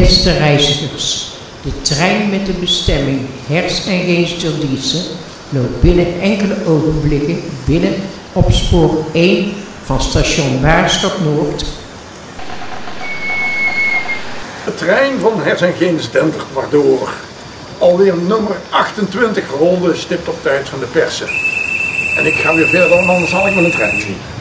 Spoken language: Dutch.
Beste reizigers, de trein met de bestemming Hers en Geesterdiezen loopt binnen enkele ogenblikken binnen op spoor 1 van station Waarstad Noord. De trein van Hers en Geens dendert maar door. Alweer nummer 28 rolde stipt op tijd van de persen. En ik ga weer verder, anders zal ik mijn trein zien.